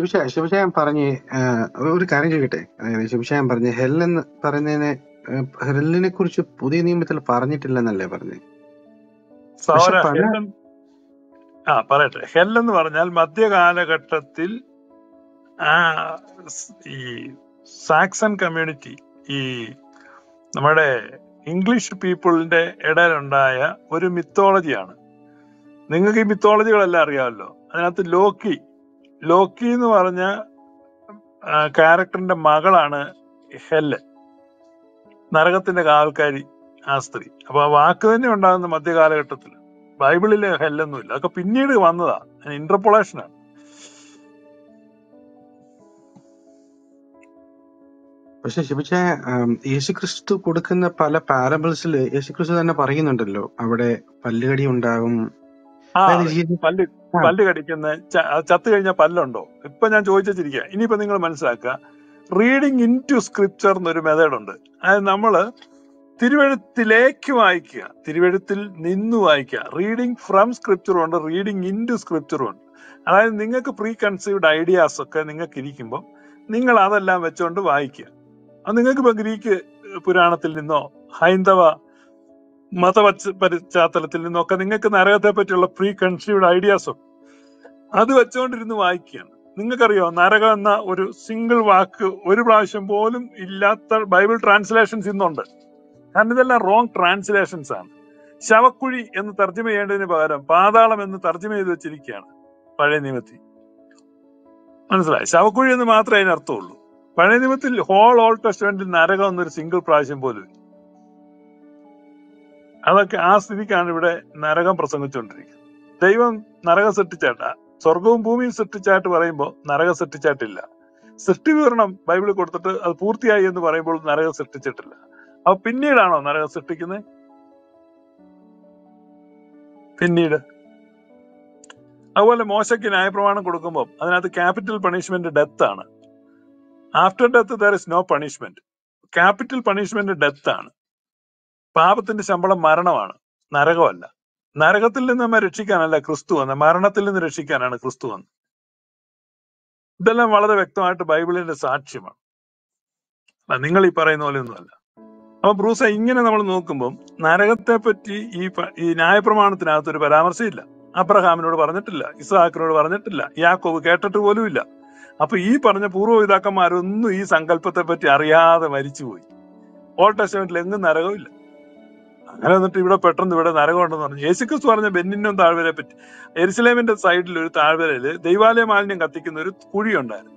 ശിവശാ ശിവശായൻ പറഞ്ഞ് ഒരു കാര്യം ചോദിക്കട്ടെ? അതായത് ശിവശായൻ പറഞ്ഞ് എന്ന് പറയുന്നതിനെ ഹെല്ലിനെ കുറിച്ച് പുതിയ നിയമത്തിൽ പറഞ്ഞിട്ടില്ലെന്നല്ലേ പറഞ്ഞു? ആ പറയട്ടെ. ഹെൽ എന്ന് പറഞ്ഞാൽ മധ്യകാലഘട്ടത്തിൽ ഈ സാക്സൺ കമ്മ്യൂണിറ്റി ഈ നമ്മുടെ ഇംഗ്ലീഷ് പീപ്പിളിന്റെ ഇടയിലുണ്ടായ ഒരു മിത്തോളജിയാണ് നിങ്ങൾക്ക് ഈ മിത്തോളജികളെല്ലാം അറിയാമല്ലോ. അതിനകത്ത് ലോക്കി ലോക്കി എന്ന് പറഞ്ഞ ക്യാരക്ടറിന്റെ മകളാണ് ഹെല്ല് നരകത്തിന്റെ കാവൽക്കാരി ആ സ്ത്രീ. അപ്പൊ ആ വാക്ക് തന്നെ ഉണ്ടാകുന്ന മധ്യകാലഘട്ടത്തിൽ ബൈബിളിലെ ഹെല്ലൊന്നുമില്ല. അതൊക്കെ പിന്നീട് വന്നതാ. ഇന്റർപൊളേഷനാണ് പക്ഷെ ശിവശായ യേശുക്രിസ്തു കൊടുക്കുന്ന പല പാരബിൾസിൽ യേശുക്രിസ്തു തന്നെ പറയുന്നുണ്ടല്ലോ. അവിടെ പല്ലുകടി ഉണ്ടാകും. പല്ല് പല്ല് കടിക്കുന്ന ചത്തു കഴിഞ്ഞ പല്ലുണ്ടോ? ഇപ്പൊ ഞാൻ ചോദിച്ചിരിക്കുക ഇനിയിപ്പോ നിങ്ങൾ മനസ്സിലാക്കുക. റീഡിങ് ഇൻ ടു സ്ക്രിപ്ചർ എന്നൊരു മെത്തേഡ് ഉണ്ട്. അതായത് നമ്മൾ തിരുവഴുത്തിലേക്ക് വായിക്കുക. തിരുവഴുത്തിൽ നിന്ന് വായിക്കുക. റീഡിങ് ഫ്രം സ്ക്രിപ്ചറും ഉണ്ട്. റീഡിങ് ഇൻ ടു സ്ക്രിപ്ചറും ഉണ്ട്. അതായത് നിങ്ങൾക്ക് പ്രീ കൺസീവ്ഡ് ഐഡിയാസ് ഒക്കെ നിങ്ങൾക്ക് ഇരിക്കുമ്പോൾ നിങ്ങൾ അതെല്ലാം വെച്ചുകൊണ്ട് വായിക്കുക. അത് നിങ്ങൾക്ക് ഇപ്പൊ ഗ്രീക്ക് പുരാണത്തിൽ നിന്നോ ഹൈന്ദവ മതപശ്ച പശ്ചാത്തലത്തിൽ നിന്നൊക്കെ നിങ്ങൾക്ക് നരകത്തെ പറ്റിയുള്ള പ്രീ കൺസീവ്ഡ് ഐഡിയാസോ അത് വെച്ചുകൊണ്ടിരുന്ന് വായിക്കുകയാണ്. നിങ്ങൾക്കറിയോ നരകം എന്ന ഒരു സിംഗിൾ വാക്ക് ഒരു പ്രാവശ്യം പോലും ഇല്ലാത്ത ബൈബിൾ ട്രാൻസ്ലേഷൻസ് ഇന്നുണ്ട്. കാരണം ഇതെല്ലാം റോങ് ട്രാൻസ്ലേഷൻസ് ആണ്. ശവക്കുഴി എന്ന് തർജമ ചെയ്യേണ്ടതിന് പകരം പാതാളം എന്ന് തർജമ ചെയ്ത് വെച്ചിരിക്കുകയാണ് പഴയ നിയമത്തിൽ. മനസ്സിലായി? ശവക്കുഴി എന്ന് മാത്രമേ അതിനർത്ഥമുള്ളൂ. പഴയ നിയമത്തിൽ ഹോൾ ഓൾ ടെസ്റ്റ്മെന്റിൽ നരകം എന്നൊരു സിംഗിൾ പ്രാവശ്യം പോലും. അതൊക്കെ ആ സ്ഥിതിക്കാണ് ഇവിടെ നരകം പ്രസംഗിച്ചുകൊണ്ടിരിക്കുന്നത് ദൈവം നരകം സൃഷ്ടിച്ചാട്ട. സ്വർഗവും ഭൂമിയും സൃഷ്ടിച്ചായിട്ട് പറയുമ്പോൾ നരകം സൃഷ്ടിച്ചായിട്ടില്ല. സൃഷ്ടി വിവരണം ബൈബിളിൽ കൊടുത്തിട്ട് അത് പൂർത്തിയായി എന്ന് പറയുമ്പോൾ നരകം സൃഷ്ടിച്ചിട്ടില്ല. അപ്പൊ പിന്നീടാണോ നരകം സൃഷ്ടിക്കുന്നത് പിന്നീട്. അതുപോലെ മോശയ്ക്ക് ന്യായപ്രമാണം കൊടുക്കുമ്പോൾ അതിനകത്ത് ക്യാപിറ്റൽ പണിഷ്മെന്റ് ഡെത്ത് ആണ് after death there is no punishment. Capital punishment death ആണ് പാപത്തിന്റെ ശമ്പളം മരണമാണ്. നരകമല്ല. നരകത്തിൽ നിന്ന് നമ്മെ രക്ഷിക്കാനല്ല ക്രിസ്തു വന്ന് മരണത്തിൽ നിന്ന് രക്ഷിക്കാനാണ് ക്രിസ്തു വന്ന് ഇതെല്ലാം വളരെ വ്യക്തമായിട്ട് ബൈബിളിന്റെ സാക്ഷ്യമാണ്. നിങ്ങൾ ഈ പറയുന്ന പോലെ ഒന്നുമല്ല അപ്പൊ ബ്രൂസ ഇങ്ങനെ നമ്മൾ നോക്കുമ്പോൾ നരകത്തെ പറ്റി ഈ ഈ ന്യായപ്രമാണത്തിനകത്ത് ഒരു പരാമർശമില്ല. അബ്രഹാമിനോട് പറഞ്ഞിട്ടില്ല. ഇസ്ഹാക്കിനോട് പറഞ്ഞിട്ടില്ല. യാക്കോബ് കേട്ടിട്ട് പോലും ഇല്ല. അപ്പൊ ഈ പറഞ്ഞ പൂർവപിതാക്കന്മാരൊന്നും ഈ സങ്കല്പത്തെ പറ്റി അറിയാതെ മരിച്ചുപോയി. ഓൾഡ് ടെസ്റ്റമെന്റിൽ എങ്ങും നരകമില്ല അങ്ങനെ വന്നിട്ട് ഇവിടെ പെട്ടെന്ന് ഇവിടെ നരകമുണ്ടെന്ന് പറഞ്ഞു. യേശുക്രിസ്തു പറഞ്ഞ ബെന്നിനും താഴ്വരയെ പറ്റി എരുസലേമിന്റെ സൈഡിൽ ഒരു താഴ്വരയിൽ ദൈവാലയ മാലിന്യം കത്തിക്കുന്ന ഒരു കുഴി ഉണ്ടായിരുന്നു.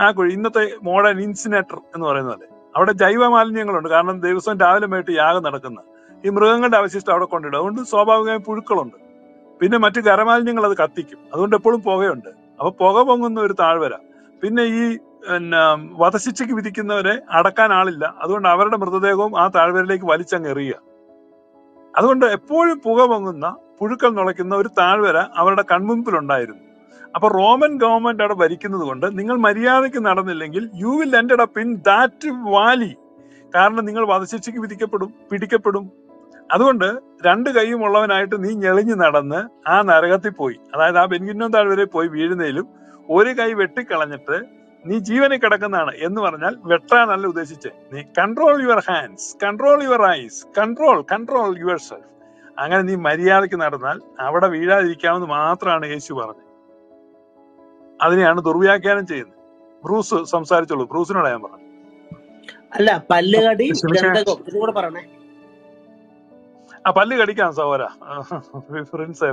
ആ കുഴി ഇന്നത്തെ മോഡേൺ ഇൻസിനേറ്റർ എന്ന് പറയുന്ന പോലെ. അവിടെ ജൈവ മാലിന്യങ്ങളുണ്ട്. കാരണം ദിവസം രാവിലെ പോയിട്ട് യാഗം നടക്കുന്ന ഈ മൃഗങ്ങളുടെ അവശിഷ്ടം അവിടെ കൊണ്ടിടും. അതുകൊണ്ട് സ്വാഭാവികമായി പുഴുക്കളുണ്ട്. പിന്നെ മറ്റു കരമാലിന്യങ്ങൾ അത് കത്തിക്കും. അതുകൊണ്ട് എപ്പോഴും പുകയുണ്ട്. അപ്പൊ പുക പൊങ്ങുന്ന ഒരു താഴ്വര. പിന്നെ ഈ പിന്നെ വധശിക്ഷയ്ക്ക് വിധിക്കുന്നവരെ അടക്കാൻ ആളില്ല. അതുകൊണ്ട് അവരുടെ മൃതദേഹവും ആ താഴ്വരയിലേക്ക് വലിച്ചങ്ങ് എറിയുക. അതുകൊണ്ട് എപ്പോഴും പുക പൊങ്ങുന്ന പുഴുക്കൾ നുളയ്ക്കുന്ന ഒരു താഴ്വര അവരുടെ കൺമുമ്പിലുണ്ടായിരുന്നു അപ്പൊ റോമൻ ഗവൺമെന്റ് അവിടെ ഭരിക്കുന്നത് കൊണ്ട് നിങ്ങൾ മര്യാദയ്ക്ക് നടന്നില്ലെങ്കിൽ you will ended up in that valley കാരണം നിങ്ങൾ വധശിക്ഷയ്ക്ക് വിധിക്കപ്പെടും പിടിക്കപ്പെടും. അതുകൊണ്ട് രണ്ട് കൈയും ഉള്ളവനായിട്ട് നീ ഞെളിഞ്ഞു നടന്ന് ആ നരകത്തിൽ പോയി. അതായത് ആ ബെൻഗിന്നോ താഴ്വരയിൽ പോയി വീഴുന്നതിലും ഒരു കൈ വെട്ടിക്കളഞ്ഞിട്ട് നീ ജീവനിൽ കിടക്കുന്നതാണ് എന്ന് പറഞ്ഞാൽ വെട്ടാനല്ല ഉദ്ദേശിച്ചത് നീ control your hands control your eyes control control yourself അങ്ങനെ നീ മര്യാദയ്ക്ക് നടന്നാൽ അവിടെ വീഴാതിരിക്കാമെന്ന് മാത്രമാണ് യേശു പറഞ്ഞത്. അതിനെയാണ് ദുർവ്യാഖ്യാനം ചെയ്യുന്നത്. ബ്രൂസ് സംസാരിച്ചോളൂ. ബ്രൂസിനോട് ഞാൻ പറഞ്ഞു അല്ല പല്ലുകടി ശിവശാ പറയണേ ആ പല്ല് കടിക്കാം സഹോര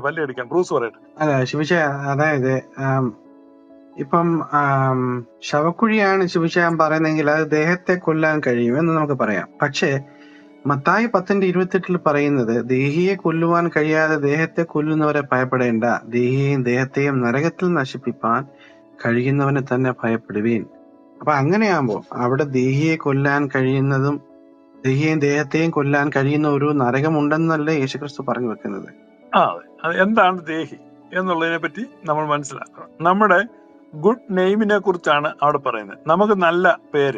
പല്ല് കടിക്കാം. ബ്രൂസ് പറയട്ടെ. അല്ല ശിവശായ അതായത് ഇപ്പം ശവക്കുഴിയാണ് ശിവശായം പറയുന്നതെങ്കിൽ അത് ദേഹത്തെ കൊല്ലാൻ കഴിയും എന്ന് നമുക്ക് പറയാം. പക്ഷേ മത്തായി പത്തിന്റെ ഇരുപത്തെട്ടിൽ പറയുന്നത് ദേഹിയെ കൊല്ലുവാൻ കഴിയാതെ ദേഹത്തെ കൊല്ലുന്നവരെ ഭയപ്പെടേണ്ട. ദേഹിയെയും ദേഹത്തെയും നരകത്തിൽ നശിപ്പിപ്പാൻ കഴിയുന്നവനെ തന്നെ ഭയപ്പെടുവീൻ. അപ്പൊ അങ്ങനെയാകുമ്പോ അവിടെ ദേഹിയെ കൊല്ലാൻ കഴിയുന്നതും ദേഹിയെയും ദേഹത്തെയും കൊല്ലാൻ കഴിയുന്ന ഒരു നരകമുണ്ടെന്നല്ലേ യേശുക്രിസ്തു പറഞ്ഞു വെക്കുന്നത്? ആ എന്താണ് ദേഹി എന്നുള്ളതിനെ പറ്റി നമ്മൾ മനസ്സിലാക്കണം. നമ്മുടെ ഗുഡ് നെയിമിനെ കുറിച്ചാണ് അവിടെ പറയുന്നത്. നമുക്ക് നല്ല പേര്.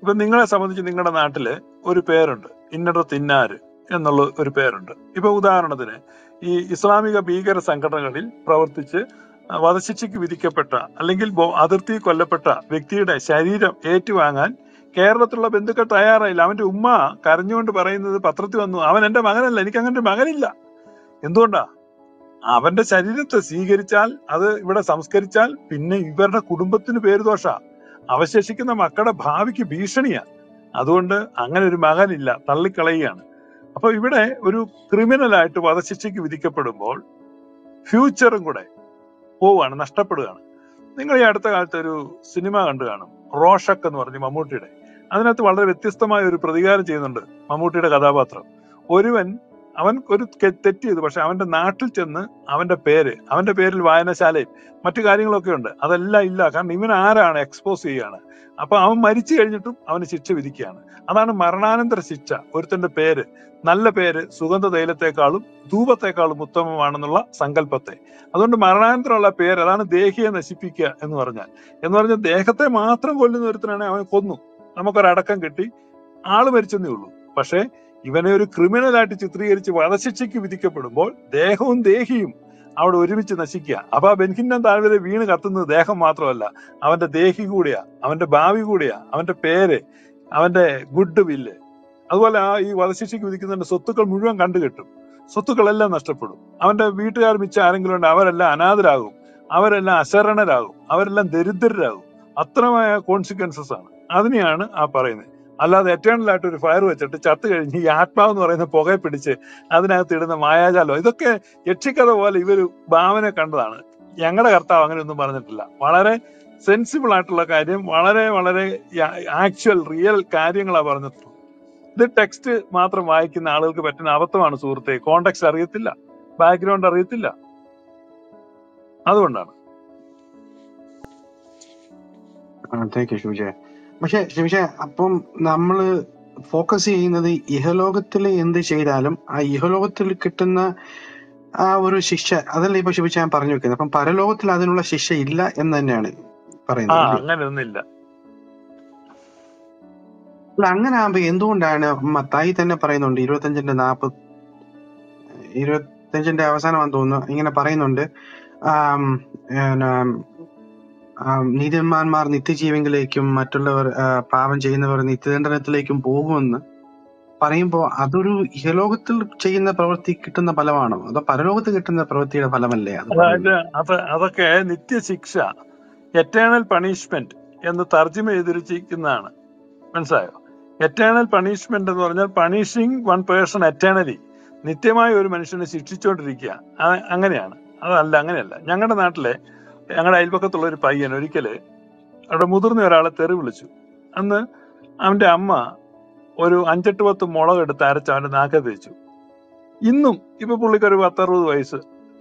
ഇപ്പൊ നിങ്ങളെ സംബന്ധിച്ച് നിങ്ങളുടെ നാട്ടിൽ ഒരു പേരുണ്ട്. ഇന്നടർ ഇന്നാര് എന്നുള്ള ഒരു പേരുണ്ട്. ഇപ്പൊ ഉദാഹരണത്തിന് ഈ ഇസ്ലാമിക ഭീകര സംഘടനകളിൽ പ്രവർത്തിച്ച് വധശിക്ഷയ്ക്ക് വിധിക്കപ്പെട്ട അല്ലെങ്കിൽ അതിർത്തി കൊല്ലപ്പെട്ട വ്യക്തിയുടെ ശരീരം ഏറ്റുവാങ്ങാൻ കേരളത്തിലുള്ള ബന്ധുക്കൾ തയ്യാറായില്ല. അവന്റെ ഉമ്മ കരഞ്ഞുകൊണ്ട് പറയുന്നത് പത്രത്തിൽ വന്നു അവൻ എന്റെ മകനല്ല എനിക്ക് അങ്ങനെ മകനില്ല. എന്തുകൊണ്ടാ? അവന്റെ ശരീരത്തെ സ്വീകരിച്ചാൽ അത് ഇവിടെ സംസ്കരിച്ചാൽ പിന്നെ ഇവരുടെ കുടുംബത്തിന് പേരുദോഷ അവശേഷിക്കുന്ന മക്കളുടെ ഭാവിക്ക് ഭീഷണിയാ. അതുകൊണ്ട് അങ്ങനെ ഒരു മകനില്ല തള്ളിക്കളയുകയാണ്. അപ്പൊ ഇവിടെ ഒരു ക്രിമിനലായിട്ട് വധശിക്ഷയ്ക്ക് വിധിക്കപ്പെടുമ്പോൾ ഫ്യൂച്ചറും കൂടെ പോവുകയാണ് നഷ്ടപ്പെടുകയാണ്. നിങ്ങൾ ഈ അടുത്ത കാലത്ത് ഒരു സിനിമ കണ്ടു കാണും. റോഷക്ക് എന്ന് പറഞ്ഞ് മമ്മൂട്ടിയുടെ. അതിനകത്ത് വളരെ വ്യത്യസ്തമായ ഒരു പ്രതികാരം ചെയ്യുന്നുണ്ട് മമ്മൂട്ടിയുടെ കഥാപാത്രം. ഒരുവൻ അവൻ ഒരു തെറ്റ് ചെയ്തു പക്ഷെ അവന്റെ നാട്ടിൽ ചെന്ന് അവന്റെ പേര് അവന്റെ പേരിൽ വായനശാലയും മറ്റു കാര്യങ്ങളൊക്കെ ഉണ്ട്. അതെല്ലാം ഇല്ല. കാരണം ഇവൻ ആരാണ്? എക്സ്പോസ് ചെയ്യാണ് അപ്പൊ അവൻ മരിച്ചു കഴിഞ്ഞിട്ടും അവന് ശിക്ഷ വിധിക്കുകയാണ്. അതാണ് മരണാനന്തര ശിക്ഷ. ഒരുത്തന്റെ പേര് നല്ല പേര് സുഗന്ധ തൈലത്തെക്കാളും ധൂപത്തെക്കാളും ഉത്തമമാണെന്നുള്ള സങ്കല്പത്തെ. അതുകൊണ്ട് മരണാനന്തരമുള്ള പേര് അതാണ് ദേഹിയെ നശിപ്പിക്കുക എന്ന് പറഞ്ഞാൽ. എന്ന് പറഞ്ഞാൽ ദേഹത്തെ മാത്രം കൊല്ലുന്ന ഒരുത്തനാണ് അവൻ കൊന്നു. നമുക്കൊരടക്കം കിട്ടി. ആൾ മരിച്ചെന്നേ ഉള്ളൂ. പക്ഷേ ഇവനെ ഒരു ക്രിമിനലായിട്ട് ചിത്രീകരിച്ച് വധശിക്ഷയ്ക്ക് വിധിക്കപ്പെടുമ്പോൾ ദേഹവും ദേഹിയും അവിടെ ഒരുമിച്ച് നശിക്കുക. അപ്പൊ ആ ബെൻഹിന്നൻ താഴ്വരെ വീണ് കത്തുന്നത് ദേഹം മാത്രമല്ല അവന്റെ ദേഹി കൂടിയാ അവന്റെ ഭാവി കൂടിയാ അവന്റെ പേര് അവന്റെ ഗുഡ് വില്ല്. അതുപോലെ ആ ഈ വധശിക്ഷയ്ക്ക് വിധിക്കുന്നതിന്റെ സ്വത്തുക്കൾ മുഴുവൻ കണ്ടുകെട്ടും സ്വത്തുക്കളെല്ലാം നഷ്ടപ്പെടും. അവന്റെ വീട്ടുകാർ മിച്ച ആരെങ്കിലും ഉണ്ട് അവരെല്ലാം അനാഥരാകും. അവരെല്ലാം അശരണരാകും. അവരെല്ലാം ദരിദ്രരാകും. അത്രമായ കോൺസിക്വൻസസ് ആണ്. അതിനെയാണ് ആ പറയുന്നത്. അല്ലാതെ എറ്റേണൽ ആയിട്ട് ഒരു ഫയർ വെച്ചിട്ട് ചത്ത് കഴിഞ്ഞ് ഈ ആത്മാവ് എന്ന് പറയുന്ന പുകയെ പിടിച്ച് അതിനകത്ത് ഇടുന്ന മായാജാലം. ഇതൊക്കെ യക്ഷിക്കഥ പോലെ ഇവർ ഭാവന കണ്ടതാണ്. ഞങ്ങളുടെ കർത്താവ് അങ്ങനെയൊന്നും പറഞ്ഞിട്ടില്ല. വളരെ സെൻസിബിൾ ആയിട്ടുള്ള കാര്യം വളരെ വളരെ ആക്ച്വൽ റിയൽ കാര്യങ്ങളാണ് പറഞ്ഞിട്ടുള്ളത്. ഇത് ടെക്സ്റ്റ് മാത്രം വായിക്കുന്ന ആളുകൾക്ക് പറ്റുന്ന അബദ്ധമാണ് സുഹൃത്തെ. കോണ്ടെക്സ്റ്റ് അറിയത്തില്ല. ബാക്ക്ഗ്രൗണ്ട് അറിയത്തില്ല. അതുകൊണ്ടാണ്. താങ്ക് യു പക്ഷെ ശിവജയ അപ്പം നമ്മൾ ഫോക്കസ് ചെയ്യുന്നത് ഇഹലോകത്തിൽ എന്ത് ചെയ്താലും ആ ഇഹലോകത്തിൽ കിട്ടുന്ന ആ ഒരു ശിക്ഷ അതല്ല ഇപ്പൊ ശിവജയ ഞാൻ പറഞ്ഞു വെക്കുന്നത്? അപ്പം പരലോകത്തിൽ അതിനുള്ള ശിക്ഷ ഇല്ല എന്ന് തന്നെയാണ് പറയുന്നത് അങ്ങനെയൊന്നുമില്ല. അല്ല അങ്ങനെ ആകുമ്പോ എന്തുകൊണ്ടാണ് മത്തായി തന്നെ പറയുന്നുണ്ട് ഇരുപത്തഞ്ചിന്റെ നാപ്പത് ഇരുപത്തഞ്ചിന്റെ അവസാനമാണെന്ന് തോന്നുന്നു ഇങ്ങനെ പറയുന്നുണ്ട് ആം, നിത്യജീവങ്കിലേക്കും മറ്റുള്ളവർ പാപം ചെയ്യുന്നവർ നിത്യദണ്ഡനത്തിലേക്കും പോകുമെന്ന് പറയുമ്പോൾ അതൊരു ഇഹലോകത്തിൽ ചെയ്യുന്ന പ്രവൃത്തി കിട്ടുന്ന ഫലമാണോ? അതോ പരലോകത്ത് കിട്ടുന്ന പ്രവൃത്തിയുടെ ഫലമല്ലേ അത്? അതായത് അത് അതൊക്കെ നിത്യശിക്ഷ എറ്റേണൽ പണിഷ്മെന്റ് എന്ന് തർജമ ചെയ്തിരിക്കുന്നതാണ്. മനസ്സിലായോ? എറ്റേണൽ പണിഷ്മെന്റ് എന്ന് പറഞ്ഞാൽ പണിഷിങ് വൺ പേഴ്സൺ എറ്റേണലി നിത്യമായി ഒരു മനുഷ്യനെ ശിക്ഷിച്ചുകൊണ്ടിരിക്കുക. അങ്ങനെയാണ്. അതല്ല അങ്ങനെയല്ല. ഞങ്ങളുടെ നാട്ടിലെ ഞങ്ങളുടെ അയൽപക്കത്തുള്ള ഒരു പയ്യൻ ഒരിക്കൽ അവിടെ മുതിർന്ന ഒരാളെ തെറി വിളിച്ചു. അന്ന് അവന്റെ അമ്മ ഒരു അഞ്ചെട്ട് പത്ത് മുളക് എടുത്ത് അരച്ച് അവന്റെ നാക്ക തേച്ചു. ഇന്നും ഇപ്പൊ പുള്ളിക്ക് ഒരു പത്തറുപത് വയസ്സ്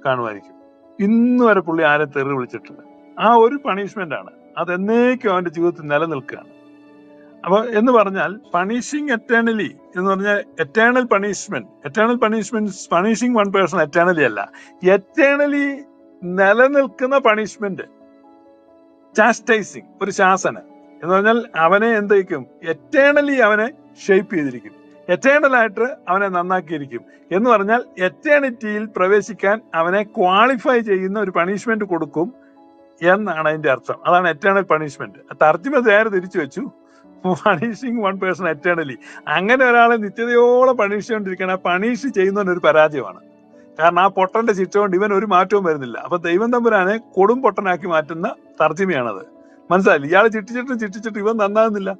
കാണുമായിരിക്കും. ഇന്ന് വരെ പുള്ളി ആരെ തെറി വിളിച്ചിട്ടില്ല. ആ ഒരു പണിഷ്മെന്റ് ആണ് അത് എന്നേക്കും അവന്റെ ജീവിതത്തിൽ നിലനിൽക്കുകയാണ്. അപ്പൊ എന്ന് പറഞ്ഞാൽ പണിഷിങ് എറ്റേണലി എന്ന് പറഞ്ഞാൽ eternal punishment. Eternal punishment punishing one person eternally അല്ല. എറ്റേണലി നിലനിൽക്കുന്ന പണിഷ്മെന്റ് ചാസ്റ്റൈസിങ് ഒരു ശാസന. എന്ന് പറഞ്ഞാൽ അവനെ എന്തേക്കും എറ്റേണലി അവനെ ഷേപ്പ് ചെയ്തിരിക്കും. എറ്റേണൽ ആയിട്ട് അവനെ നന്നാക്കിയിരിക്കും. എന്ന് പറഞ്ഞാൽ എറ്റേണിറ്റിയിൽ പ്രവേശിക്കാൻ അവനെ ക്വാളിഫൈ ചെയ്യുന്ന ഒരു പണിഷ്മെന്റ് കൊടുക്കും എന്നാണ് അതിന്റെ അർത്ഥം. അതാണ് എറ്റേണൽ പണിഷ്മെന്റ് തർജിമ നേരെ തിരിച്ചു വെച്ചു. പണിഷിങ് വൺ പേഴ്സൺ എറ്റേണലി അങ്ങനെ ഒരാളെ നിത്യതയോളം പണിഷ് ചെയ്തുകൊണ്ടിരിക്കണം ആ പണിഷ് ചെയ്യുന്നവൻ ഒരു പരാജയമാണ്. കാരണം ആ പൊട്ടന്റെ ചിറ്റോണ്ട് ഇവൻ ഒരു മാറ്റവും വരുന്നില്ല. അപ്പൊ ദൈവം തമ്പുരാനെ കൊടും പൊട്ടനാക്കി മാറ്റുന്ന തർജിമയാണത്. മനസ്സിലായില്ല? ഇയാളെ ചിട്ടിച്ചിട്ടും ചിട്ടിച്ചിട്ട് ഇവൻ നന്നാകുന്നില്ല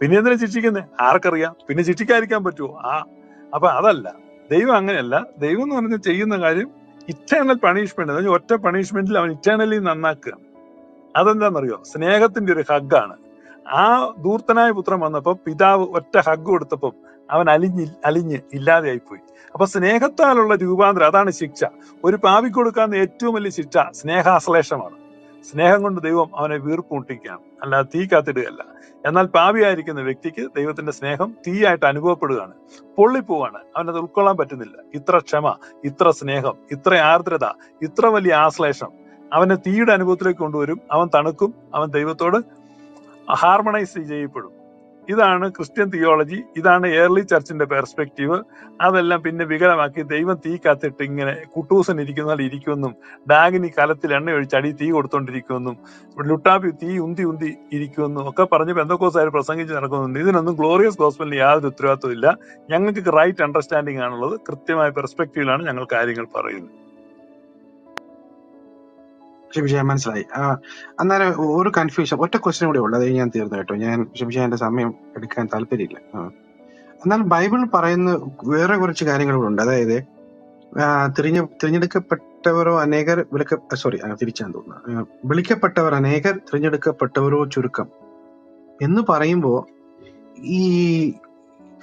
പിന്നെ എന്തിനാ ശിക്ഷിക്കുന്നത് ആർക്കറിയാം? പിന്നെ ശിക്ഷിക്കാതിരിക്കാൻ പറ്റുമോ ആ അപ്പൊ അതല്ല. ദൈവം അങ്ങനെയല്ല. ദൈവം എന്ന് പറഞ്ഞാൽ ചെയ്യുന്ന കാര്യം ഇറ്റേണൽ പണിഷ്മെന്റ് എന്ന് ഒറ്റ പണിഷ്മെന്റിൽ അവൻ ഇറ്റേണലി നന്നാക്കുക. അതെന്താണെന്നറിയോ? സ്നേഹത്തിന്റെ ഒരു ഹഗ്ഗാണ്. ആ ദൂർത്തനായ പുത്രം വന്നപ്പോ പിതാവ് ഒറ്റ ഹഗ് കൊടുത്തപ്പം അവൻ അലിഞ്ഞ് അലിഞ്ഞ് ഇല്ലാതെയായിപ്പോയി. അപ്പൊ സ്നേഹത്താലുള്ള രൂപാന്തരം അതാണ് ശിക്ഷ. ഒരു പാവി കൊടുക്കാവുന്ന ഏറ്റവും വലിയ ശിക്ഷ സ്നേഹാശ്ലേഷമാണ്. സ്നേഹം കൊണ്ട് ദൈവം അവനെ വീർപ്പുമുട്ടിക്കുകയാണ്. അല്ലാതെ തീ കാത്തിടുകയല്ല. എന്നാൽ പാവിയായിരിക്കുന്ന വ്യക്തിക്ക് ദൈവത്തിന്റെ സ്നേഹം തീയായിട്ട് അനുഭവപ്പെടുകയാണ്. പൊള്ളിപ്പോവാണ്. അവനത് ഉൾക്കൊള്ളാൻ പറ്റുന്നില്ല. ഇത്ര ക്ഷമ ഇത്ര സ്നേഹം ഇത്ര ആർദ്രത ഇത്ര വലിയ ആശ്ലേഷം അവനെ തീയുടെ അനുഭവത്തിലേക്ക് കൊണ്ടുവരും. അവൻ തണുക്കും. അവൻ ദൈവത്തോട് ഹാർമണൈസ് ചെയ്യപ്പെടും. ഇതാണ് ക്രിസ്ത്യൻ തിയോളജി ഇതാണ് ഏർലി ചർച്ചിന്റെ പെർസ്പെക്റ്റീവ്. അതെല്ലാം പിന്നെ വികലമാക്കി ദൈവം തീ കത്തിട്ട് ഇങ്ങനെ കുട്ടൂസൻ ഇരിക്കുന്ന ഇരിക്കുമെന്നും ഡാഗിനി കലത്തിൽ എണ്ണ ഒഴിച്ച് അടി തീ കൊടുത്തോണ്ടിരിക്കുമെന്നും ലുട്ടാപ്പി തീ ഉന്തി ഉന്തി ഇരിക്കുമെന്നും ഒക്കെ പറഞ്ഞ് ബന്ധക്കോസായി പ്രസംഗിച്ച് നടക്കുന്നുണ്ട്. ഇതിനൊന്നും ഗ്ലോറിയസ് ഗോസ്പലിന് യാതൊരു ഉത്തരവാദിത്വം ഇല്ല. ഞങ്ങൾക്ക് റൈറ്റ് അണ്ടർസ്റ്റാൻഡിംഗ് ആണുള്ളത്. കൃത്യമായ പെർസ്പെക്റ്റീവിലാണ് ഞങ്ങൾ കാര്യങ്ങൾ പറയുന്നത്. ഷിബിഷ മനസ്സിലായി അന്നേരം ഒരു കൺഫ്യൂഷൻ ഒറ്റ ക്വസ്റ്റ്യൻ കൂടെ ഉള്ളത് ഞാൻ തീർന്നു കേട്ടോ. ഞാൻ ഷിബിഷ സമയം എടുക്കാൻ താല്പര്യമില്ല. എന്നാൽ ബൈബിൾ പറയുന്ന വേറെ കുറച്ച് കാര്യങ്ങളുണ്ട് അതായത് തിരിഞ്ഞ തിരഞ്ഞ തിരഞ്ഞെടുക്കപ്പെട്ടവരോ അനേകർ വിളിക്ക സോറി തിരിച്ചാൻ തോന്നുന്നു വിളിക്കപ്പെട്ടവർ അനേകർ തിരഞ്ഞെടുക്കപ്പെട്ടവരോ ചുരുക്കം. എന്ന് പറയുമ്പോൾ ഈ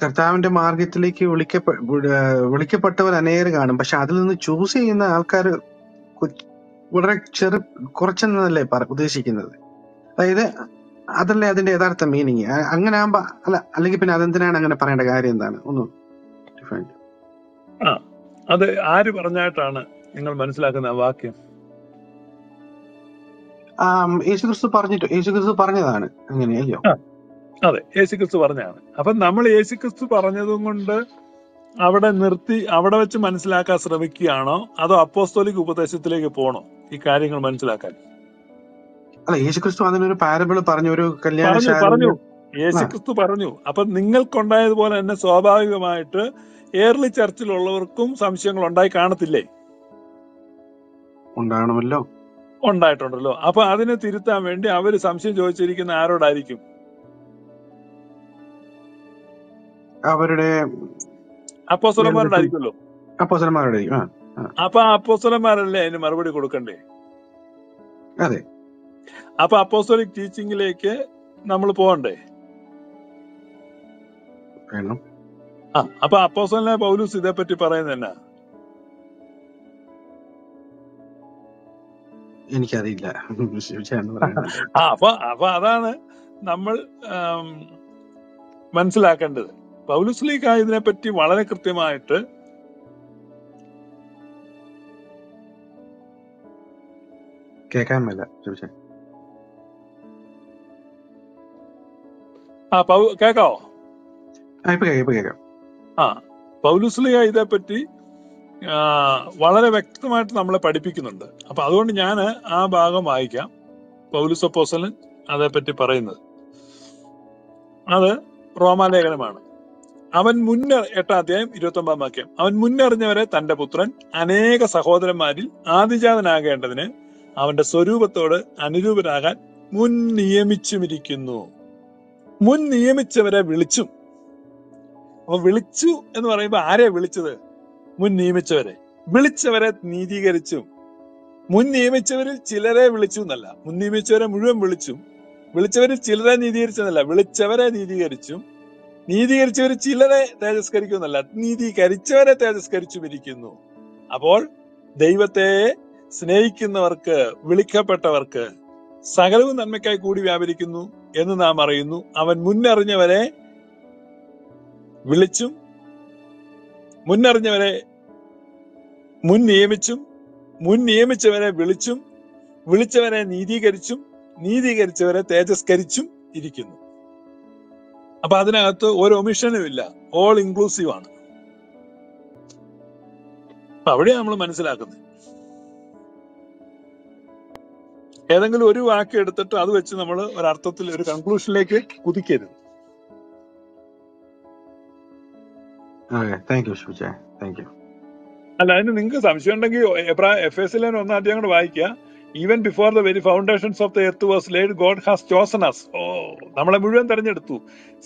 കർത്താവിന്റെ മാർഗത്തിലേക്ക് വിളിക്കപ്പെ വിളിക്കപ്പെട്ടവർ അനേകർ കാണും. പക്ഷെ അതിൽ നിന്ന് ചൂസ് ചെയ്യുന്ന ആൾക്കാർ വളരെ ചെറു കുറച്ചെന്നല്ലേ പറ ഉദ്ദേശിക്കുന്നത്. അതായത് അതല്ലേ അതിന്റെ യഥാർത്ഥ മീനിങ് അങ്ങനെ ആകുമ്പോ അല്ല അല്ലെങ്കിൽ പിന്നെ അതെന്തിനാണ് അങ്ങനെ പറയേണ്ട കാര്യം എന്താണ്? ഒന്ന് അത് ആര് പറഞ്ഞായിട്ടാണ് നിങ്ങൾ മനസ്സിലാക്കുന്ന ആ വാക്യം? യേശുക്രിസ്തു പറഞ്ഞിട്ട് യേശുക്രിസ്തു പറഞ്ഞതാണ്. അങ്ങനെയല്ലോ അതെ യേശുക്രിസ്തു പറഞ്ഞാണ് അപ്പൊ നമ്മൾ യേശുക്രിസ്തു പറഞ്ഞതും കൊണ്ട് അവിടെ നിർത്തി അവിടെ വെച്ച് മനസ്സിലാക്കാൻ ശ്രമിക്കുകയാണോ? അതോ അപ്പോസ്തോലിക് ഉപദേശത്തിലേക്ക് പോകണോ ഈ കാര്യങ്ങൾ മനസ്സിലാക്കാൻ. അല്ല യേശുക്രിസ്തു അതിനൊരു പാരബിൾ പറഞ്ഞു ഒരു കല്യാണം പറഞ്ഞു യേശുക്രിസ്തു പറഞ്ഞു. അപ്പൊ നിങ്ങൾക്കുണ്ടായതുപോലെ തന്നെ സ്വാഭാവികമായിട്ട് ഏർലി ചർച്ചിലുള്ളവർക്കും സംശയങ്ങൾ ഉണ്ടായി കാണത്തില്ലേ? ഉണ്ടാകണമല്ലോ ഉണ്ടായിട്ടുണ്ടല്ലോ. അപ്പൊ അതിനെ തിരുത്താൻ വേണ്ടി അവർ സംശയം ചോദിച്ചിരിക്കുന്ന ആരോടായിരിക്കും? അവരുടെ അപ്പോസ്തലന്മാരോടായിരിക്കുമല്ലോ അപ്പോസ്വലന്മാരുണ്ടായിരിക്കും അപ്പൊ അപ്പോസ്വലന്മാരല്ലേ അതിന് മറുപടി കൊടുക്കണ്ടേ? അതെ. അപ്പൊ അപ്പോസ്വലിക് ടീച്ചിങ്ങിലേക്ക് നമ്മൾ പോകണ്ടേ? വേണം. ആ അപ്പൊ അപ്പോസ്വലിനെ പൗലൂസ് ഇതേപ്പറ്റി പറയുന്നത് എന്നാ? എനിക്കറിയില്ല. അപ്പൊ അപ്പൊ അതാണ് നമ്മൾ മനസ്സിലാക്കേണ്ടത്. പൗലുസ്ലീക്ക ഇതിനെപ്പറ്റി വളരെ കൃത്യമായിട്ട് കേൾക്കാൻ മേല ആ പൗ കേക്കാവോ പൗലുസ്ലിയ ഇതേപ്പറ്റി ആ, വളരെ വ്യക്തമായിട്ട് നമ്മളെ പഠിപ്പിക്കുന്നുണ്ട്. അപ്പൊ അതുകൊണ്ട് ഞാൻ ആ ഭാഗം വായിക്കാം. പൗലുസ് അപ്പോസലൻ അതേപ്പറ്റി പറയുന്നത്. അത് റോമാലേഖനമാണ്. അവൻ മുന്ന എട്ടാം അധ്യായം ഇരുപത്തി ഒമ്പതാം വാക്യം. അവൻ മുന്നറിഞ്ഞവരെ തന്റെ പുത്രൻ അനേക സഹോദരന്മാരിൽ ആദിജാതനാകേണ്ടതിന് അവന്റെ സ്വരൂപത്തോട് അനുരൂപനാകാൻ മുൻ നിയമിച്ചുമിരിക്കുന്നു. മുൻ നിയമിച്ചവരെ വിളിച്ചു. അപ്പൊ വിളിച്ചു എന്ന് പറയുമ്പോൾ ആരെ വിളിച്ചത്? മുൻ നിയമിച്ചവരെ. വിളിച്ചവരെ നീതീകരിച്ചു. മുൻ നിയമിച്ചവരിൽ ചിലരെ വിളിച്ചു എന്നല്ല. മുൻ നിയമിച്ചവരെ മുഴുവൻ വിളിച്ചു. വിളിച്ചവരിൽ ചിലരെ നീതീകരിച്ചെന്നല്ല വിളിച്ചവരെ നീതീകരിച്ചും. നീതീകരിച്ചവർ ചിലരെ തേജസ്കരിക്കുന്നല്ല നീതീകരിച്ചവരെ തേജസ്കരിച്ചു ഇരിക്കുന്നു അപ്പോൾ ദൈവത്തെ സ്നേഹിക്കുന്നവർക്ക് വിളിക്കപ്പെട്ടവർക്ക് സകലവും നന്മയ്ക്കായി കൂടി വ്യാപരിക്കുന്നു എന്ന് നാം അറിയുന്നു. അവൻ മുന്നറിഞ്ഞവരെ വിളിച്ചും മുന്നറിഞ്ഞവരെ മുൻ നിയമിച്ചും മുൻ നിയമിച്ചവരെ വിളിച്ചും വിളിച്ചവരെ നീതീകരിച്ചും നീതീകരിച്ചവരെ തേജസ്കരിച്ചും ഇരിക്കുന്നു. അപ്പൊ അതിനകത്ത് ഒരു ഒമിഷനും ഇല്ല. ഓൾ ഇൻക്ലൂസീവ് ആണ്. അവിടെയാണ് അവിടെ നമ്മൾ മനസ്സിലാക്കുന്നത് ഏതെങ്കിലും ഒരു വാക്ക് എടുത്തിട്ട് അത് വെച്ച് നമ്മൾ ഒരർത്ഥത്തിൽ ഒരു കൺക്ലൂഷനിലേക്ക് കുതിക്കരുത്. അല്ല അതിന് നിങ്ങൾക്ക് സംശയം ഉണ്ടെങ്കിൽ എഫ് എസ് എല്ലിന് ഒന്നാം അധ്യായം കൂടെ വായിക്കുക even before the very foundations of the earth was laid God has chosen us oh നമ്മളെ മുഴുവൻ തെരഞ്ഞെടുത്തു.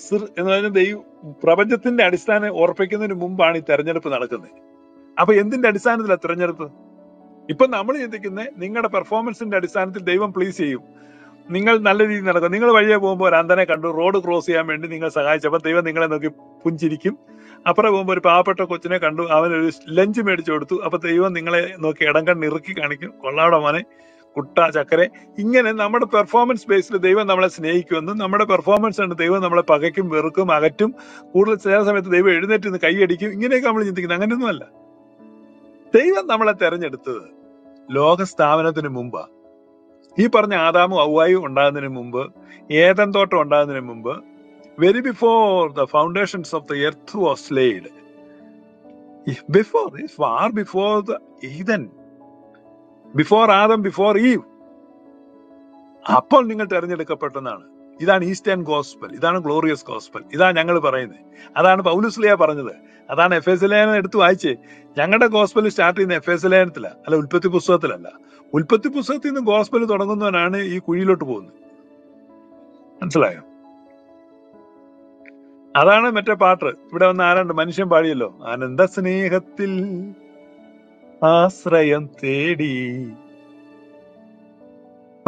സിർ എന്ന് പറഞ്ഞാൽ ദൈവ പ്രപഞ്ചത്തിന്റെ അടിസ്ഥാനം ഉറപ്പിക്കുന്നതിന് മുമ്പാണ് ഈ തെരഞ്ഞെടുപ്പ് നടക്കുന്നത്. അപ്പൊ എന്തിന്റെ അടിസ്ഥാനത്തിലാണ് തെരഞ്ഞെടുപ്പ്? ഇപ്പൊ നമ്മൾ ചിന്തിക്കുന്നത് നിങ്ങളുടെ പെർഫോമൻസിന്റെ അടിസ്ഥാനത്തിൽ ദൈവം പ്ലീസ് ചെയ്യും. നിങ്ങൾ നല്ല രീതിയിൽ നടക്കും നിങ്ങൾ വഴിയെ പോകുമ്പോൾ ഒരു അന്തനെ കണ്ടു റോഡ് ക്രോസ് ചെയ്യാൻ വേണ്ടി നിങ്ങൾ സഹായിച്ചപ്പോൾ ദൈവം നിങ്ങളെ നോക്കി പുഞ്ചിരിക്കും. അപ്പുറം പോകുമ്പോൾ ഒരു പാവപ്പെട്ട കൊച്ചിനെ കണ്ടു. അവനൊരു ലഞ്ച് മേടിച്ചു കൊടുത്തു. അപ്പൊ ദൈവം നിങ്ങളെ നോക്കി ഇടം കണ്ണ് ഇറുക്കി കാണിക്കും. കൊള്ളാവിടെ മോനെ. കുട്ട ചക്കരെ. ഇങ്ങനെ നമ്മുടെ പെർഫോമൻസ് ബേസിൽ ദൈവം നമ്മളെ സ്നേഹിക്കുമെന്നും നമ്മുടെ പെർഫോമൻസ് ആണ് ദൈവം നമ്മളെ പകയ്ക്കും വെറുക്കും അകറ്റും. കൂടുതൽ ചില സമയത്ത് ദൈവം എഴുന്നേറ്റ് നിന്ന് കൈയടിക്കും. ഇങ്ങനെയൊക്കെ നമ്മൾ ചിന്തിക്കുന്നത് അങ്ങനെയൊന്നുമല്ല. ദൈവം നമ്മളെ തെരഞ്ഞെടുത്തത് ലോക സ്ഥാപനത്തിന് മുമ്പാ. ഈ പറഞ്ഞ ആദാമും ഔവായും ഉണ്ടാകുന്നതിന് മുമ്പ് ഏതൻ തോട്ടം ഉണ്ടാകുന്നതിന് മുമ്പ് very before the foundations of the earth was laid. Before far before the Eden, before Adam before Eve അപ്പോൾ നിങ്ങൾ തെരഞ്ഞെടുക്കപ്പെട്ടതാണ്. ഇതാണ് ഈസ്റ്റേൺ ഗോസ്പൽ ഇതാണ് ഗ്ലോറിയസ് ഗോസ്പൽ ഇതാണ് ഞങ്ങൾ പറയുന്നത് അതാണ് പൗലുസ്ലിയ പറഞ്ഞത്. അതാണ് എഫ് എസ് ലേഖനം എടുത്ത് വായിച്ചേ. ഞങ്ങളുടെ ഗോസ്പൽ സ്റ്റാർട്ട് ചെയ്യുന്ന എഫ് എസ് ലേനത്തില അല്ല ഉൽപ്പത്തി പുസ്തകത്തിലല്ല. ഉൽപ്പത്തി പുസ്തകത്തിൽ നിന്ന് ഗോസ്പൽ തുടങ്ങുന്നവനാണ് ഈ കുഴിയിലോട്ട് പോകുന്നത്. മനസ്സിലായോ? അതാണ് മറ്റേ പാട്ട്. ഇവിടെ വന്ന് ആരാണ്ട് മനുഷ്യൻ പാടിയല്ലോ. ആനന്ദ സ്നേഹത്തിൽ ആശ്രയം തേടി.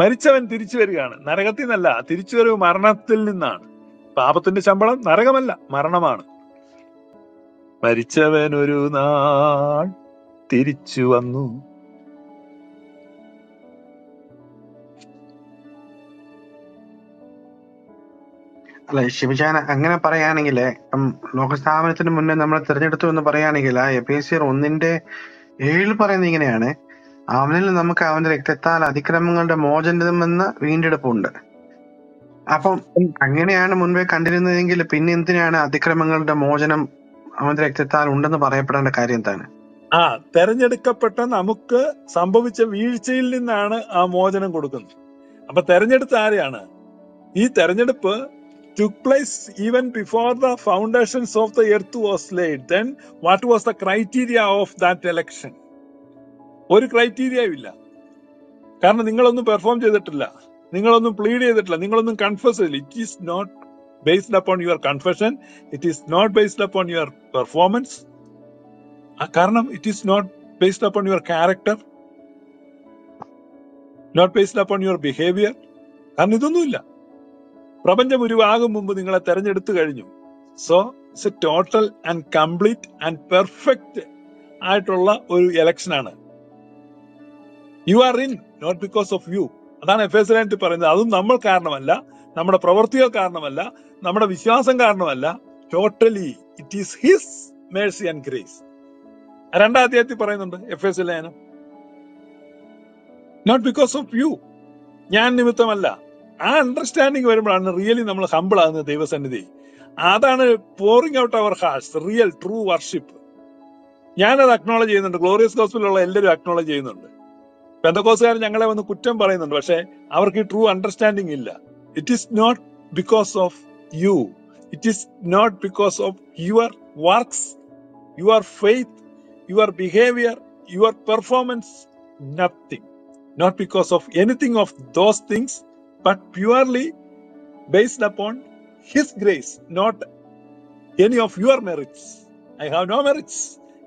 മരിച്ചവൻ തിരിച്ചു വരികയാണ്. നരകത്തിൽ നിന്നല്ല തിരിച്ചു വരവ് മരണത്തിൽ നിന്നാണ്. പാപത്തിന്റെ ശമ്പളം നരകമല്ല മരണമാണ്. മരിച്ചവൻ ഒരു നാൾ തിരിച്ചു വന്നു. അല്ല ശിവജാന അങ്ങനെ പറയുകയാണെങ്കിൽ ലോകസ്ഥാപനത്തിന് മുന്നേ നമ്മൾ തിരഞ്ഞെടുത്തു എന്ന് പറയുകയാണെങ്കിൽ ആ എപേസിയർ ഒന്നിന്റെ ഏഴിൽ പറയുന്നത് ഇങ്ങനെയാണ്. അവനിൽ നമുക്ക് അവന്റെ രക്തത്താൽ അതിക്രമങ്ങളുടെ മോചനമെന്ന വീണ്ടെടുപ്പുണ്ട്. അപ്പം അങ്ങനെയാണ് മുൻപേ കണ്ടിരുന്നതെങ്കിൽ പിന്നെ എന്തിനാണ് അതിക്രമങ്ങളുടെ മോചനം അവന്റെ രക്തത്താൽ ഉണ്ടെന്ന് പറയപ്പെടേണ്ട കാര്യം എന്താണ്? ആ തെരഞ്ഞെടുക്കപ്പെട്ട നമുക്ക് സംഭവിച്ച വീഴ്ചയിൽ നിന്നാണ് ആ മോചനം കൊടുക്കുന്നത്. അപ്പൊ തെരഞ്ഞെടുത്ത ആരെയാണ്? ഈ തെരഞ്ഞെടുപ്പ് took place even before the foundations of the earth was laid. Then what was the criteria of that election? ഒരു ക്രൈറ്റീരിയയും ഇല്ല. കാരണം നിങ്ങളൊന്നും പെർഫോം ചെയ്തിട്ടില്ല. നിങ്ങളൊന്നും പ്ലീഡ് ചെയ്തിട്ടില്ല. നിങ്ങളൊന്നും കൺഫസ് ചെയ്തില്ല it is not based upon your confession it is not based upon your performance കാരണം it is not based upon your character not based upon your behaviour കാരണം ഇതൊന്നുമില്ല. പ്രപഞ്ചം ഉരുവാകും മുമ്പ് നിങ്ങളെ തെരഞ്ഞെടുത്തു കഴിഞ്ഞു. So it's total and complete and perfect ആയിട്ടുള്ള ഒരു ഇലക്ഷൻ ആണ്. You are in not because of you അതാണ് എഫ് എസ് ലാൻഡ് പറയുന്നത്. അതും നമ്മൾ കാരണമല്ല നമ്മുടെ പ്രവൃത്തികൾ കാരണമല്ല നമ്മുടെ വിശ്വാസം കാരണമല്ല. Totally it is his mercy and grace രണ്ടാം അധ്യായത്തിൽ പറയുന്നുണ്ട് എഫ് എസ് ലേനം നോട്ട് ബിക്കോസ് ഓഫ് യു ഞാൻ നിമിത്തമല്ല. ആ അണ്ടർസ്റ്റാൻഡിങ് വരുമ്പോഴാണ് റിയലി നമ്മൾ ഹമ്പിൾ ആകുന്നത് ദൈവസന്നിധി. അതാണ് pouring out our hearts real true worship ഞാനത് അക്നോളജ് ചെയ്യുന്നുണ്ട്. ഗ്ലോറിയസ് ഗോസ്പിലുള്ള എല്ലാവരും അക്നോളജ് ചെയ്യുന്നുണ്ട്. പെന്തക്കോസുകാർ ഞങ്ങളെ വന്ന് കുറ്റം പറയുന്നുണ്ട്. പക്ഷെ അവർക്ക് ഈ ട്രൂ അണ്ടർസ്റ്റാൻഡിങ് ഇല്ല. It is not because of you it is not because of your works your faith your behaviour your performance nothing not because of anything of those things but purely based upon His grace, not any of your merits. I have no merits.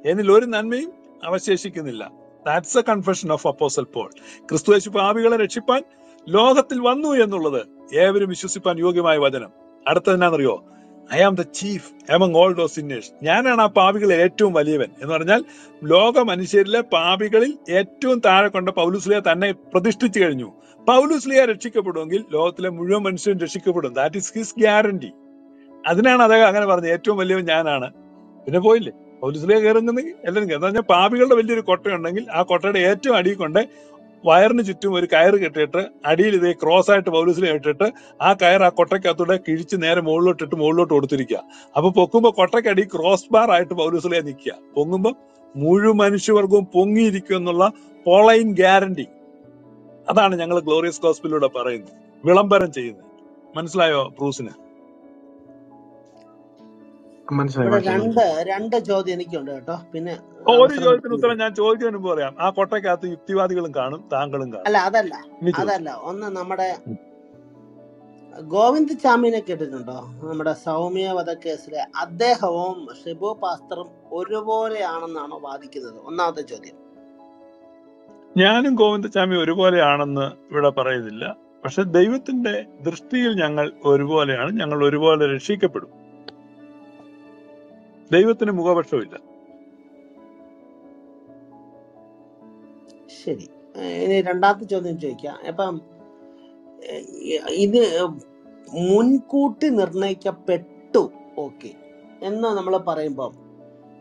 എന്നിൽ ഒരു നന്മയും അവശേഷിക്കുന്നില്ല that's a confession of apostle Paul ക്രിസ്തു യേശു പാപികളെ രക്ഷിപ്പാൻ ലോകത്തിൽ വന്നു എന്നുള്ളത് ഏവരും വിശ്വസിപ്പാൻ യോഗ്യമായ വചനം അടുത്തതിനാണെന്നറിയോ I am the chief among all the sinners ഞാനാണ് ആ പാപികളിൽ ഏറ്റവും വലിയവൻ എന്ന് പറഞ്ഞാൽ ലോക മനുഷ്യരിലെ പാപികളിൽ ഏറ്റവും താഴെ കൊണ്ട പൗലുസ്ലിയ തന്നെ പ്രതിഷ്ഠിച്ചു കഴിഞ്ഞു. പൗലുസ്ലിയ രക്ഷിക്കപ്പെടുമെങ്കിൽ ലോകത്തിലെ മുഴുവൻ മനുഷ്യരും രക്ഷിക്കപ്പെടും. ദാറ്റ് ഇസ് ഹിസ് ഗ്യാരണ്ടി അതിനാണ് അദ്ദേഹം അങ്ങനെ പറഞ്ഞത്. ഏറ്റവും വലിയവൻ ഞാനാണ്. പിന്നെ പോയില്ലേ? പൗലുസ്ലിയ കയറുന്നെങ്കിൽ എല്ലാവരും. എന്ന് പറഞ്ഞാൽ പാപികളുടെ വലിയൊരു കൊട്ടയുണ്ടെങ്കിൽ ആ കൊട്ടയുടെ ഏറ്റവും അടിയിൽ കൊണ്ട് വയറിന് ചുറ്റും ഒരു കയറ് കെട്ടിയിട്ട് അടിയിൽ ഇതേ ക്രോസ് ആയിട്ട് പൗലുസ്ലിയ ഇട്ടിട്ട് ആ കയർ ആ കൊട്ടയ്ക്കകത്തൂടെ കിഴിച്ച് നേരെ മുകളിലോട്ട് ഇട്ട് മുകളിലോട്ട് കൊടുത്തിരിക്കുക. അപ്പൊ പൊക്കുമ്പോ കൊട്ടയ്ക്കടി ക്രോസ് ബാർ ആയിട്ട് പൗലൂസിലെ നിൽക്കുക. പൊങ്ങുമ്പോ മുഴുവൻ മനുഷ്യവർഗവും പൊങ്ങിയിരിക്കും എന്നുള്ള പോളൈൻ ഗ്യാരണ്ടി. അതാണ് ഞങ്ങൾ ഗ്ലോറിയസ് ഗോസ്പിലൂടെ പറയുന്നത്. വിളംബരം ചെയ്യുന്നത്. മനസ്സിലായോ ബ്രൂസിന്? രണ്ട് രണ്ട് ചോദ്യം എനിക്കുണ്ട് കേട്ടോ. പിന്നെ ഒരു ചോദ്യത്തിന് ഉത്തരം ഞാൻ ചോദിക്കുന്നതിന് മുമ്പ് പറയാം. ആ കൊട്ടയ്ക്കകത്ത് യുക്തിവാദികളും കാണും താങ്കളും കാണും. അല്ല അതല്ല അതല്ല. ഒന്ന് നമ്മുടെ ഗോവിന്ദ് ചാമിനെ കേട്ടിട്ടുണ്ടോ? നമ്മുടെ സൗമ്യ വധക്കേസിലെ അദ്ദേഹവും ഷിബു പാസ്റ്ററും ഒരുപോലെയാണെന്നാണോ വാദിക്കുന്നത്? ഒന്നാമത്തെ ചോദ്യം. ഞാനും ഗോവിന്ദ ചാമി ഒരുപോലെയാണെന്ന് ഇവിടെ പറയുന്നില്ല പക്ഷെ ദൈവത്തിന്റെ ദൃഷ്ടിയിൽ ഞങ്ങൾ ഒരുപോലെയാണ്. ഞങ്ങൾ ഒരുപോലെ രക്ഷിക്കപ്പെടും. ദൈവത്തിന് മുഖപക്ഷമില്ല ശരി. ഇനി രണ്ടാമത്തെ ചോദ്യം ചോദിക്കാം. അപ്പം ഇത് മുൻകൂട്ടി നിർണയിക്കപ്പെട്ടു ഓക്കെ. എന്ന് നമ്മൾ പറയുമ്പം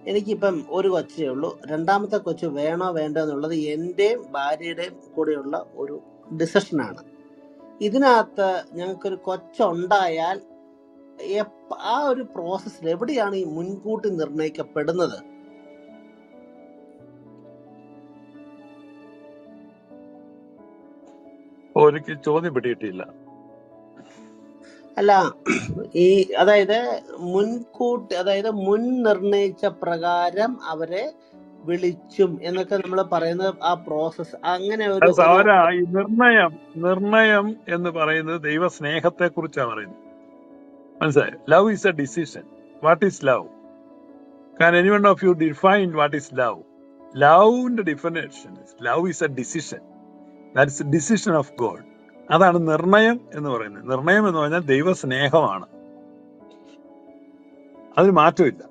എനിക്കിപ്പം ഒരു കൊച്ചേ ഉള്ളൂ. രണ്ടാമത്തെ കൊച്ചു വേണോ വേണ്ടോ എന്നുള്ളത് എന്റെയും ഭാര്യയുടെയും കൂടെയുള്ള ഒരു ഡിസിഷനാണ്. ഇതിനകത്ത് ഞങ്ങൾക്കൊരു കൊച്ചുണ്ടായാൽ ആ ഒരു പ്രോസസ്സിൽ എവിടെയാണ് ഈ മുൻകൂട്ടി നിർണയിക്കപ്പെടുന്നത് ചോദ്യം പിടിയിട്ടില്ല അല്ല ഈ അതായത് മുൻകൂട്ടി അതായത് മുൻ നിർണയിച്ച പ്രകാരം അവരെ വിളിച്ചും എന്നൊക്കെ നമ്മൾ പറയുന്നത് ആ പ്രോസസ് അങ്ങനെ ഒരു നിർണയം നിർണയം എന്ന് പറയുന്നത് ദൈവ സ്നേഹത്തെ കുറിച്ചാണ് പറയുന്നത്. മനസ്സിലായോ? Love is a decision what is love can any one of you define what is love ലവിന്റെ definition love is a decision that's decision of God അതാണ് നിർണയം എന്ന് പറയുന്നത്. നിർണയം എന്ന് പറഞ്ഞാൽ ദൈവ സ്നേഹമാണ് അതിന് മാറ്റമില്ല.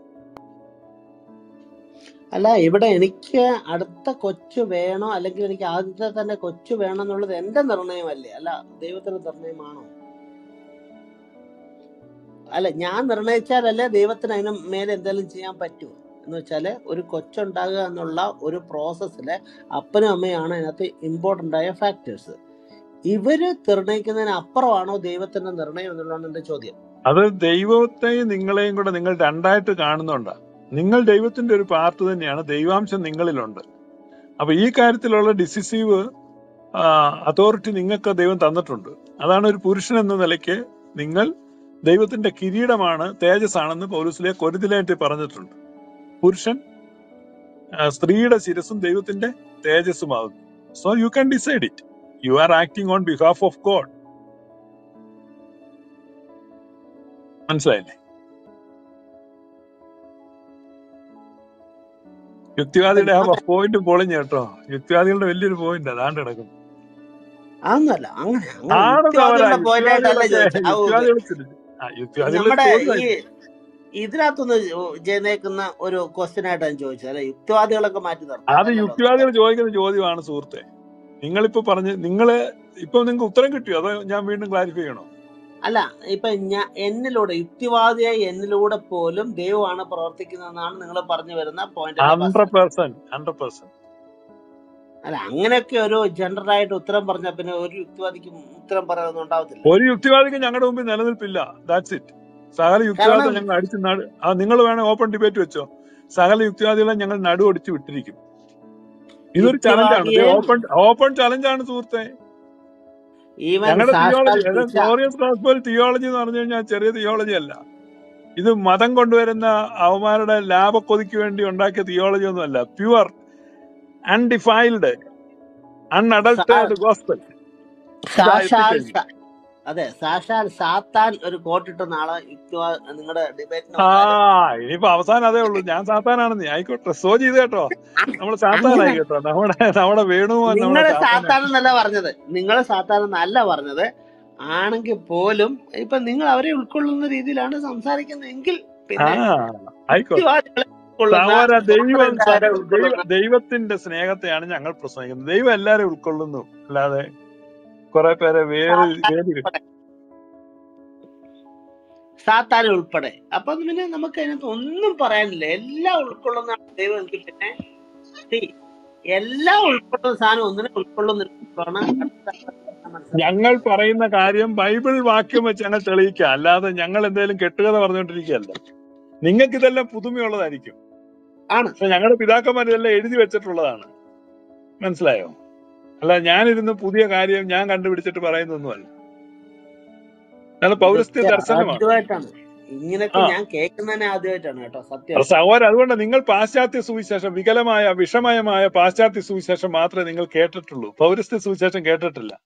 അല്ല ഇവിടെ എനിക്ക് അടുത്ത കൊച്ചു വേണോ? അല്ലെങ്കിൽ എനിക്ക് ആദ്യത്തെ തന്നെ കൊച്ചു വേണം എന്നുള്ളത് എന്റെ നിർണയമല്ലേ? അല്ല ദൈവത്തിന്റെ നിർണയമാണോ? അല്ല ഞാൻ നിർണയിച്ചാലല്ലേ ദൈവത്തിന് അതിന് മേലെ എന്തെങ്കിലും ചെയ്യാൻ പറ്റൂ? എന്ന് വെച്ചാൽ ഒരു കൊച്ചുണ്ടാകുക എന്നുള്ള ഒരു പ്രോസസ്സിൽ അപ്പനും അമ്മയാണ് അതിനകത്ത് ഇമ്പോർട്ടന്റ് ആയ ഫാക്ടേഴ്സ് ഇവർ നിർണയിക്കുന്നതിന് അപ്പുറമാണോ ദൈവത്തിന്റെ നിർണയം എന്നുള്ളതാണ് എന്റെ ചോദ്യം. അത് ദൈവത്തെയും നിങ്ങളെയും കൂടെ നിങ്ങൾ രണ്ടായിട്ട് കാണുന്നുണ്ട്. നിങ്ങൾ ദൈവത്തിന്റെ ഒരു പാർട്ട് തന്നെയാണ് ദൈവാംശം നിങ്ങളിലുണ്ട്. അപ്പൊ ഈ കാര്യത്തിലുള്ള ഡിസിസീവ് അതോറിറ്റി നിങ്ങൾക്ക് ദൈവം തന്നിട്ടുണ്ട്. അതാണ് ഒരു പുരുഷൻ എന്ന നിലയ്ക്ക് നിങ്ങൾ ദൈവത്തിന്റെ കിരീടമാണ് തേജസ് ആണെന്ന് പൗലൂസിലെ കൊരുതിലേറ്റ് പറഞ്ഞിട്ടുണ്ട്. പുരുഷൻ സ്ത്രീയുടെ ശിരസും ദൈവത്തിന്റെ തേജസ്സുമാകുന്നു. So you can decide it you are acting on behalf of God മനസ്സിലായില്ലേ? യുക്തിവാദിയുടെ ആ പോയിന്റ് പൊളിഞ്ഞു കേട്ടോ. യുക്തിവാദികളുടെ വലിയൊരു പോയിന്റ് അതാണ്ട് കിടക്കുന്നു. അങ്ങനെ നമ്മുടെ ഈ ഇതിനകത്തുനിന്ന് ഒരു ക്വസ്റ്റ്യൻ ആയിട്ടാണ് ചോദിച്ചത്. അല്ലെ യുക്തിവാദികളൊക്കെ മാറ്റി നിർത്താം അത് യുക്തിവാദികൾ ചോദിക്കുന്ന ചോദ്യമാണ് സുഹൃത്തെ. നിങ്ങളിപ്പോ പറഞ്ഞ് നിങ്ങൾ ഇപ്പൊ നിങ്ങൾക്ക് ഉത്തരം കിട്ടിയോ? അതോ ഞാൻ വീണ്ടും ക്ലാരിഫൈ ചെയ്യണോ? അല്ല ഇപ്പൊ ഞാൻ എന്നിലൂടെ യുക്തിവാദിയായി എന്നിലൂടെ പോലും ദൈവമാണ് പ്രവർത്തിക്കുന്നതെന്നാണ് നിങ്ങൾ പറഞ്ഞു വരുന്ന point hundred percent hundred percent അല്ല അങ്ങനെയൊക്കെ ഒരു ജനറൽ ആയിട്ട് ഉത്തരം പറഞ്ഞ പിന്നെ ഒരു യുക്തിവാദിക്കും ഉത്തരം പറയാനൊന്നും ഉണ്ടാവത്തില്ല. ഒരു യുക്തിവാദിക്കും ഞങ്ങളുടെ മുമ്പിൽ നിലനിൽപ്പില്ല. ദാറ്റ്സ് ഇറ്റ് സകല യുക്തിവാദികളെ കാരണം ഞങ്ങൾ അടിച്ച് നടു ആ നിങ്ങൾ വേണേ ഓപ്പൺ ഡിബേറ്റ് വെച്ചോ. സകല യുക്തിവാദികളെ ഞങ്ങൾ നടു അടിച്ചു വിട്ടിരിക്കും. ഇതൊരു ചലഞ്ചാണ് ഓപ്പൺ ഓപ്പൺ ചലഞ്ചാണ് സുഹൃത്തെ. ഞങ്ങളുടെ തിയോളജി തിയോളജി എന്ന് പറഞ്ഞു കഴിഞ്ഞാൽ ചെറിയ തിയോളജി അല്ല. ഇത് മതം കൊണ്ടുവരുന്ന അവന്മാരുടെ ലാഭക്കൊതിക്ക് വേണ്ടി ഉണ്ടാക്കിയ തിയോളജി ഒന്നുമല്ല. പ്യുവർ അൺഡിഫൈൽഡ് അൺഅഡൾട്ടേഡ് ഗോസ്പൽ സാക്ഷാൽ അതെ സാക്ഷാൽ സാത്താൻ ഒരു നിങ്ങളുടെ ആ ഇനിയിപ്പോ അവസാനം അതേ ഉള്ളൂ. ഞാൻ സാത്താനാണെന്ന്. ആയിക്കോട്ടെ സോ ചെയ്ത് കേട്ടോ. നമ്മൾ സാത്താനായി കേട്ടോ. നമ്മുടെ നമ്മുടെ വേണു സാത്താനല്ല നിങ്ങളെ സാത്താനായി സാത്താൻ എന്നല്ല പറഞ്ഞത്. നിങ്ങളെ സാത്താൻ എന്നല്ല പറഞ്ഞത്. ആണെങ്കിൽ പോലും ഇപ്പൊ നിങ്ങൾ അവരെ ഉൾക്കൊള്ളുന്ന രീതിയിലാണ് സംസാരിക്കുന്നതെങ്കിൽ എങ്കിൽ പിന്നെ ദൈവം ദൈവത്തിന്റെ സ്നേഹത്തെയാണ് ഞങ്ങൾ പ്രസംഗിക്കുന്നത്. ദൈവം എല്ലാരും ഉൾക്കൊള്ളുന്നു. അല്ലാതെ കുറെ പേരെ വേറെ വേറെ സാത്താൻ ഉൾപ്പെടെ. അപ്പൊ പിന്നെ നമുക്ക് അതിനകത്ത് ഒന്നും പറയാനില്ല. എല്ലാം ഉൾക്കൊള്ളുന്ന ദൈവം. എനിക്ക് പിന്നെ എല്ലാം ഉൾക്കൊള്ളുന്ന സാധനം ഒന്നിനെ ഉൾക്കൊള്ളുന്ന ഞങ്ങൾ പറയുന്ന കാര്യം ബൈബിൾ വാക്യം വെച്ച് ഞങ്ങൾ തെളിയിക്കുക. അല്ലാതെ ഞങ്ങൾ എന്തെങ്കിലും കെട്ടുകഥ പറഞ്ഞുകൊണ്ടിരിക്കുകയല്ല. നിങ്ങൾക്ക് ഇതെല്ലാം പുതുമയുള്ളതായിരിക്കും. ആണ്. ഞങ്ങളുടെ പിതാക്കന്മാരെല്ലാം എഴുതി വെച്ചിട്ടുള്ളതാണ്. മനസ്സിലായോ? അല്ല ഞാനിരുന്ന് പുതിയ കാര്യം ഞാൻ കണ്ടുപിടിച്ചിട്ട് പറയുന്നൊന്നുമല്ല ഞാൻ പൗരസ്ത്യ ദർശനമാണ്. ഞാൻ സത്യം. അതുകൊണ്ട് നിങ്ങൾ പാശ്ചാത്യ സുവിശേഷം വികലമായ വിഷമയമായ പാശ്ചാത്യ സുവിശേഷം മാത്രമേ നിങ്ങൾ കേട്ടിട്ടുള്ളൂ. പൗരസ്ത്യ സുവിശേഷം കേട്ടിട്ടില്ല.